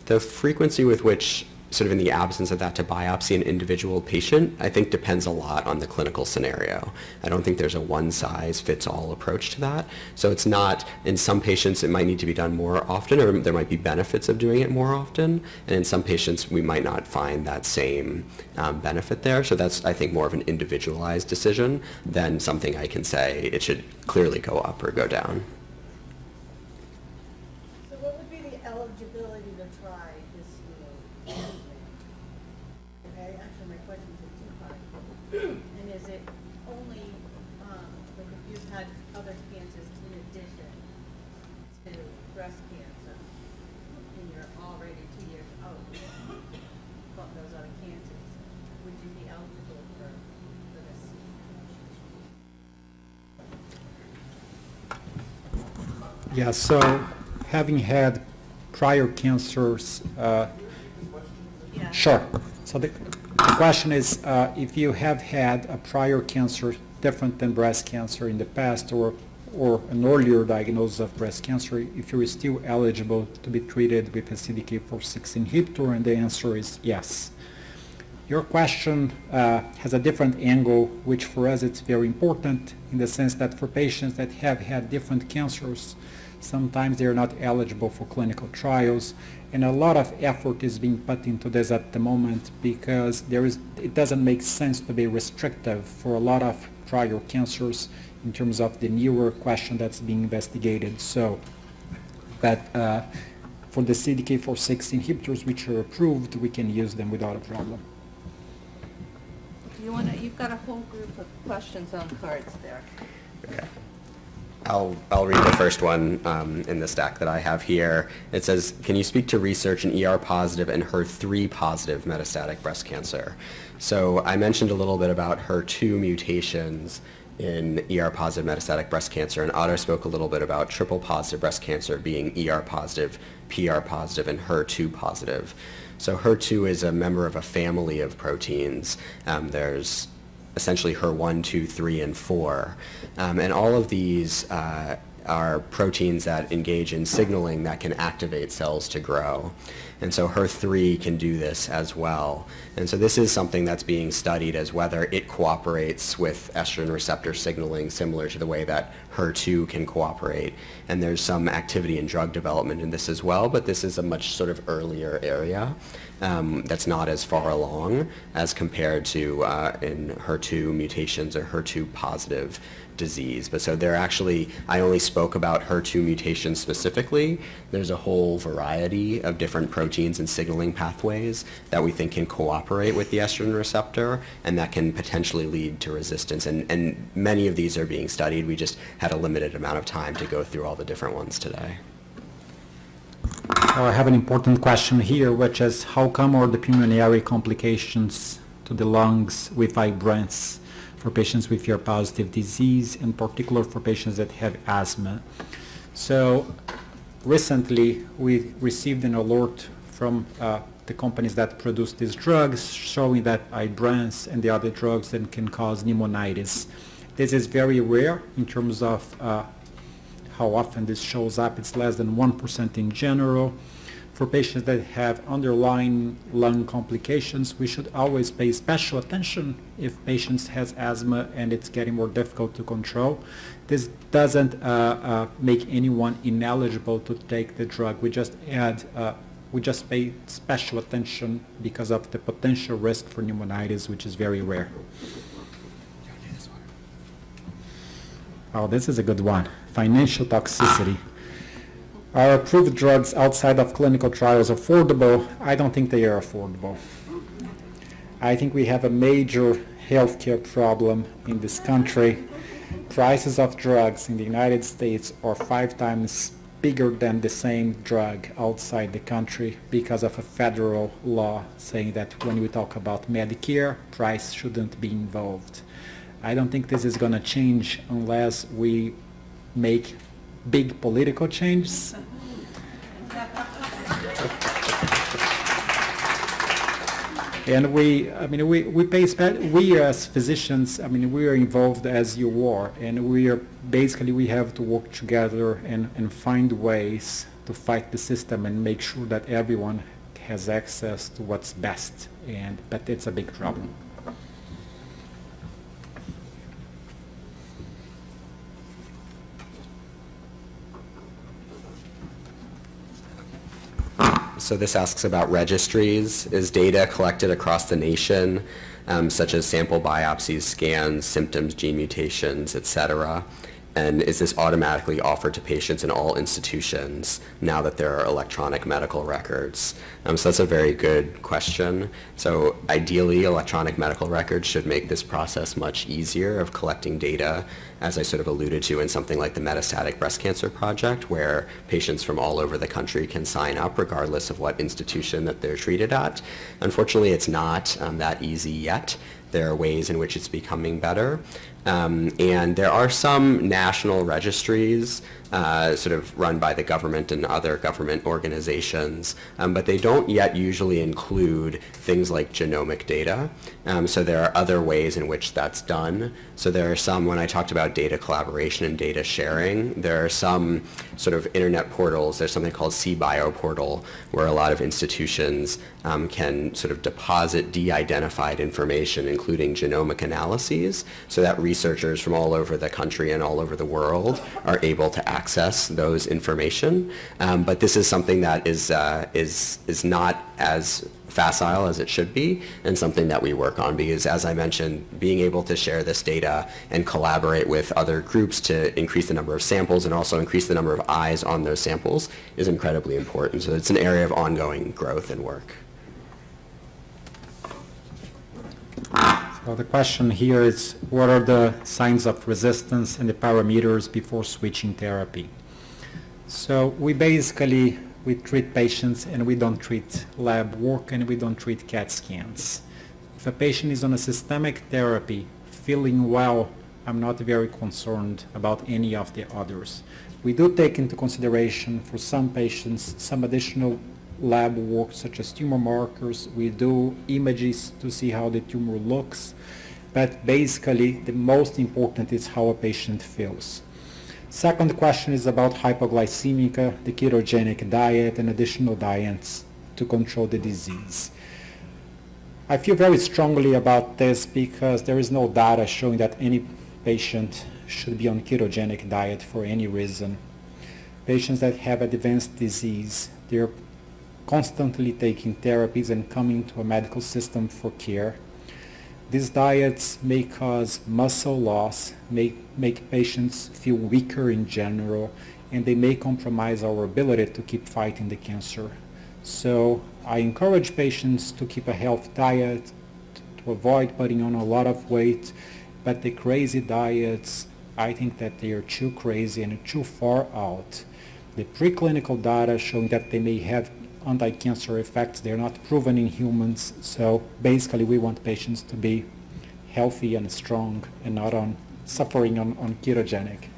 The frequency with which sort of in the absence of that to biopsy an individual patient, I think depends a lot on the clinical scenario. I don't think there's a one-size-fits-all approach to that. So it's not, in some patients it might need to be done more often or there might be benefits of doing it more often. And in some patients we might not find that same um, benefit there. So that's, I think, more of an individualized decision than something I can say it should clearly go up or go down. So what would be the eligibility to try this treatment? Okay, actually, my question's a two-part. And is it only, um, like if you've had other cancers in addition to breast cancer, and you're already two years out from those other cancers, would you be eligible for, for this? Yeah, so having had prior cancers, uh, Yeah. sure. So the the question is, uh, if you have had a prior cancer different than breast cancer in the past or, or an earlier diagnosis of breast cancer, if you're still eligible to be treated with a CDK4/6 inhibitor, and the answer is yes. Your question uh, has a different angle, which for us it's very important in the sense that for patients that have had different cancers, sometimes they are not eligible for clinical trials, and a lot of effort is being put into this at the moment because there is, it doesn't make sense to be restrictive for a lot of prior cancers in terms of the newer question that's being investigated. So, but uh, for the CDK4/6 inhibitors which are approved, we can use them without a problem. You want to, you've got a whole group of questions on cards there. Okay. I'll, I'll read the first one um, in the stack that I have here. It says, can you speak to research in ER positive and HER3 positive metastatic breast cancer? So I mentioned a little bit about HER2 mutations in ER positive metastatic breast cancer, and Otto spoke a little bit about triple positive breast cancer being ER positive, PR positive, and HER2 positive. So HER2 is a member of a family of proteins. Um, there's essentially HER1, 2, 3, and 4. Um, and all of these uh, are proteins that engage in signaling that can activate cells to grow. And so HER3 can do this as well. And so this is something that's being studied as whether it cooperates with estrogen receptor signaling similar to the way that HER2 can cooperate. And there's some activity in drug development in this as well, but this is a much sort of earlier area um, that's not as far along as compared to uh, in HER2 mutations or HER2 positive disease. But so they're actually, I only spoke about HER2 mutations specifically. There's a whole variety of different proteins and signaling pathways that we think can cooperate with the estrogen receptor and that can potentially lead to resistance. And, and many of these are being studied. We just had a limited amount of time to go through all the different ones today. So I have an important question here, which is how come are the pulmonary complications to the lungs with Ibrance for patients with your positive disease, in particular for patients that have asthma. So recently, we received an alert from uh, the companies that produce these drugs showing that Ibrance and the other drugs then can cause pneumonitis. This is very rare in terms of uh, how often this shows up. It's less than 1% in general. For patients that have underlying lung complications, we should always pay special attention if patients has asthma and it's getting more difficult to control. This doesn't uh, uh, make anyone ineligible to take the drug. We just add, uh, we just pay special attention because of the potential risk for pneumonitis, which is very rare. Oh, this is a good one. Financial toxicity. Are approved drugs outside of clinical trials affordable? I don't think they are affordable. I think we have a major healthcare problem in this country. Prices of drugs in the United States are five times bigger than the same drug outside the country because of a federal law saying that when we talk about Medicare, price shouldn't be involved. I don't think this is going to change unless we make big political changes. and we, I mean, we, we pay, we as physicians, I mean, we are involved as you are, and we are, basically we have to work together and, and find ways to fight the system and make sure that everyone has access to what's best, and, but it's a big problem. So this asks about registries. Is data collected across the nation, um, such as sample biopsies, scans, symptoms, gene mutations, et cetera? And is this automatically offered to patients in all institutions now that there are electronic medical records? Um, so that's a very good question. So ideally, electronic medical records should make this process much easier of collecting data, as I sort of alluded to in something like the Metastatic Breast Cancer Project, where patients from all over the country can sign up regardless of what institution that they're treated at. Unfortunately, it's not um, that easy yet. There are ways in which it's becoming better. Um, and there are some national registries uh, sort of run by the government and other government organizations, um, but they don't yet usually include things like genomic data. Um, so there are other ways in which that's done. So there are some, when I talked about data collaboration and data sharing, there are some sort of internet portals. There's something called CBio portal where a lot of institutions um, can sort of deposit de-identified information, including genomic analyses, so that researchers from all over the country and all over the world are able to access those information. Um, but this is something that is, uh, is, is not as facile as it should be and something that we work on because as I mentioned, being able to share this data and collaborate with other groups to increase the number of samples and also increase the number of eyes on those samples is incredibly important. So it's an area of ongoing growth and work. So the question here is, what are the signs of resistance and the parameters before switching therapy? So we basically, we treat patients and we don't treat lab work and we don't treat CAT scans. If a patient is on a systemic therapy, feeling well, I'm not very concerned about any of the others. We do take into consideration for some patients some additional lab work such as tumor markers. We do images to see how the tumor looks. But basically, the most important is how a patient feels. Second question is about hypoglycemia, the ketogenic diet, and additional diets to control the disease. I feel very strongly about this because there is no data showing that any patient should be on ketogenic diet for any reason. Patients that have advanced disease, they're constantly taking therapies and coming to a medical system for care. These diets may cause muscle loss, may make patients feel weaker in general, and they may compromise our ability to keep fighting the cancer. So I encourage patients to keep a healthy diet, to avoid putting on a lot of weight, but the crazy diets, I think that they are too crazy and too far out. The preclinical data showing that they may have anti-cancer effects. They're not proven in humans. So basically we want patients to be healthy and strong and not on suffering on, on ketogenic.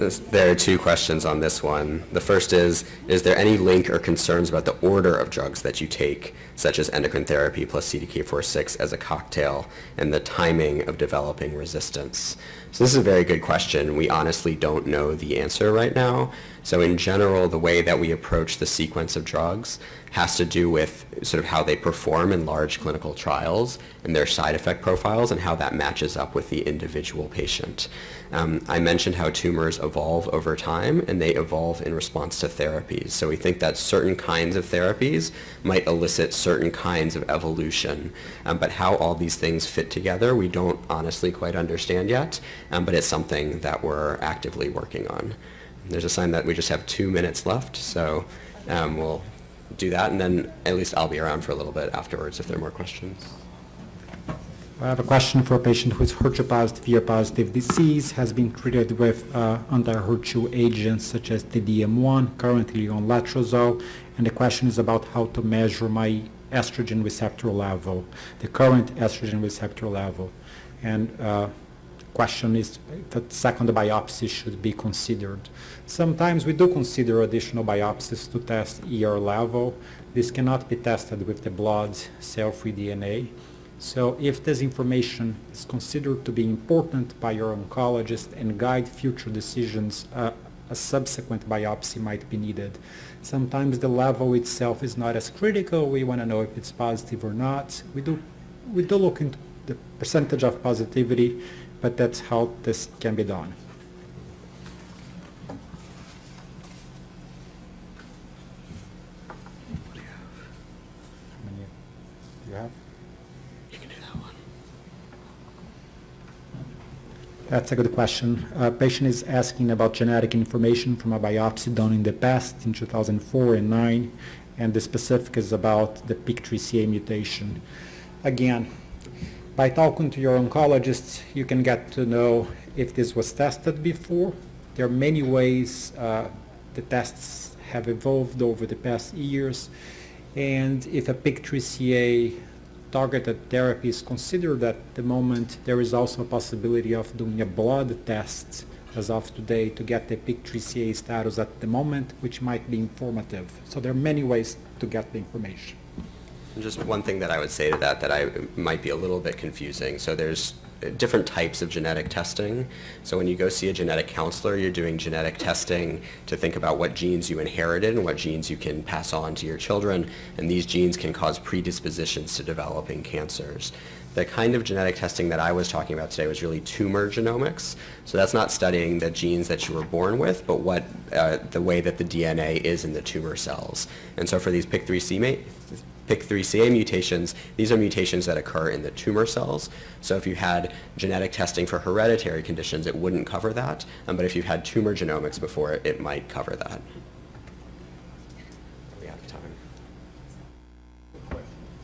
There are two questions on this one. The first is, is there any link or concerns about the order of drugs that you take, such as endocrine therapy plus CDK4/6 as a cocktail, and the timing of developing resistance? So this is a very good question. We honestly don't know the answer right now. So in general, the way that we approach the sequence of drugs has to do with sort of how they perform in large clinical trials and their side effect profiles and how that matches up with the individual patient. Um, I mentioned how tumors evolve over time and they evolve in response to therapies. So we think that certain kinds of therapies might elicit certain kinds of evolution. Um, but how all these things fit together, we don't honestly quite understand yet, um, but it's something that we're actively working on. There's a sign that we just have two minutes left, so um, we'll do that, and then at least I'll be around for a little bit afterwards if there are more questions. I have a question for a patient who is HER2 positive, ER positive disease, has been treated with uh, anti-HER2 agents such as T-DM1, currently on letrozole, and the question is about how to measure my estrogen receptor level, the current estrogen receptor level. And uh, question is that second biopsy should be considered. Sometimes we do consider additional biopsies to test ER level. This cannot be tested with the blood cell-free DNA. So if this information is considered to be important by your oncologist and guide future decisions, uh, a subsequent biopsy might be needed. Sometimes the level itself is not as critical. We want to know if it's positive or not. We do, we do look into the percentage of positivity but that's how this can be done. you have? You can do that one. That's a good question. A patient is asking about genetic information from a biopsy done in the past in 2004 and 9, and the specific is about the PIK3CA mutation. Again, by talking to your oncologist, you can get to know if this was tested before. There are many ways uh, the tests have evolved over the past years. And if a PIK3CA targeted therapy is considered at the moment, there is also a possibility of doing a blood test as of today to get the PIK3CA status at the moment, which might be informative. So there are many ways to get the information. Just one thing that I would say to that that I might be a little bit confusing. So there's different types of genetic testing. So when you go see a genetic counselor, you're doing genetic testing to think about what genes you inherited and what genes you can pass on to your children. And these genes can cause predispositions to developing cancers. The kind of genetic testing that I was talking about today was really tumor genomics. So that's not studying the genes that you were born with, but what uh, the way that the DNA is in the tumor cells. And so for these PIK3C PIK3CA mutations, these are mutations that occur in the tumor cells. So if you had genetic testing for hereditary conditions, it wouldn't cover that. Um, but if you've had tumor genomics before, it might cover that. We have time.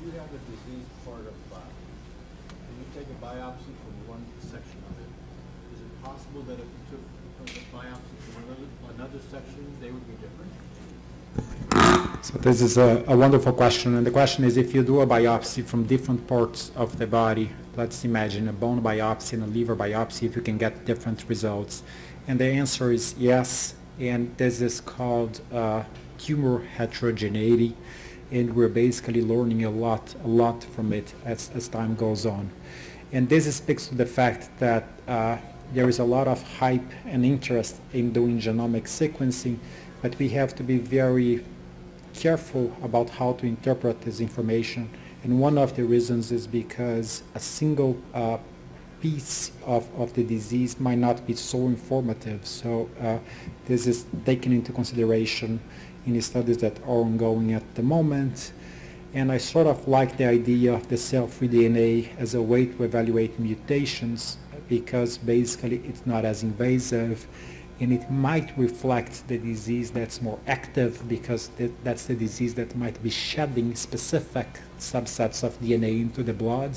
You have a diseased part of the body, and you take a biopsy from one section of it, is it possible that if you took a biopsy from another, another section, they would be different? So this is a, a, wonderful question, and the question is if you do a biopsy from different parts of the body, let's imagine a bone biopsy and a liver biopsy, if you can get different results. And the answer is yes, and this is called uh, tumor heterogeneity, and we're basically learning a lot, a lot from it as, as time goes on. And this speaks to the fact that uh, there is a lot of hype and interest in doing genomic sequencing, but we have to be very careful about how to interpret this information. And one of the reasons is because a single uh, piece of, of the disease might not be so informative. So uh, this is taken into consideration in the studies that are ongoing at the moment. And I sort of like the idea of the cell-free DNA as a way to evaluate mutations because basically it's not as invasive and it might reflect the disease that's more active because th that's the disease that might be shedding specific subsets of DNA into the blood.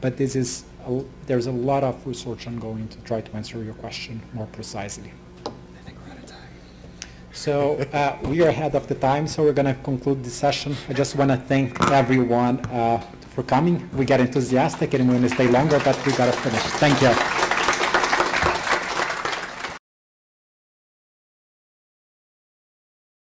But this is a, there's a lot of research ongoing to try to answer your question more precisely. I think we're out of time. So uh, we are ahead of the time, so we're going to conclude this session. I just want to thank everyone uh, for coming. We got enthusiastic and we want to stay longer, but we got to finish. Thank you.